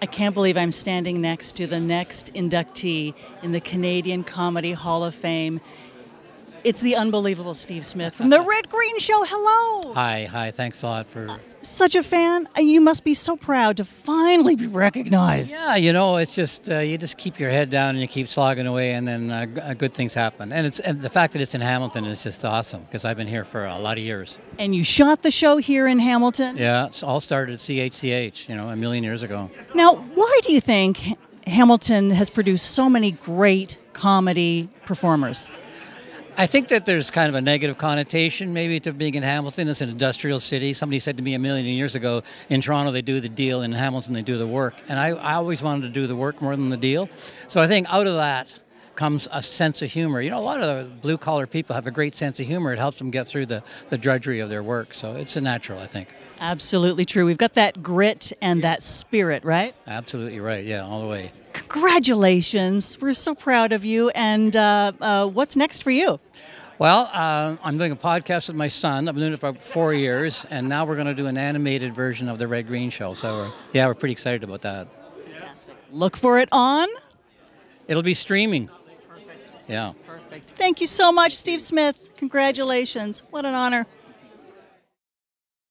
I can't believe I'm standing next to the next inductee in the Canadian Comedy Hall of Fame. It's the unbelievable Steve Smith from the Red Green Show. Hello. Hi, hi. Thanks a lot for. Such a fan. And you must be so proud to finally be recognized. Yeah, you know, it's just uh, you just keep your head down and you keep slogging away, and then uh, uh, good things happen. And it's and the fact that it's in Hamilton is just awesome because I've been here for a lot of years. And you shot the show here in Hamilton. Yeah, it's all started at CHCH, you know, a million years ago. Now, why do you think Hamilton has produced so many great comedy performers? I think that there's kind of a negative connotation maybe to being in Hamilton. It's an industrial city. Somebody said to me a million years ago, in Toronto they do the deal, in Hamilton they do the work. And I, I always wanted to do the work more than the deal. So I think out of that comes a sense of humor. You know, a lot of the blue collar people have a great sense of humor. It helps them get through the, the drudgery of their work. So it's a natural, I think. Absolutely true. We've got that grit and that spirit, right? Absolutely right. Yeah, all the way. Congratulations. We're so proud of you. And uh, uh, what's next for you? Well, uh, I'm doing a podcast with my son. I've been doing it for about four years, and now we're going to do an animated version of the Red Green Show. So, we're, yeah, we're pretty excited about that. Fantastic. Look for it on. It'll be streaming. Perfect. Yeah. Perfect. Thank you so much, Steve Smith. Congratulations. What an honor.